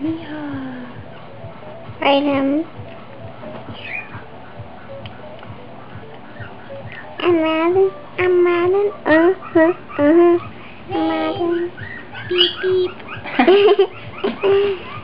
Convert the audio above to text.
Mia. I am. Aladdin, Aladdin, uh-huh, uh-huh, Aladdin. Beep beep.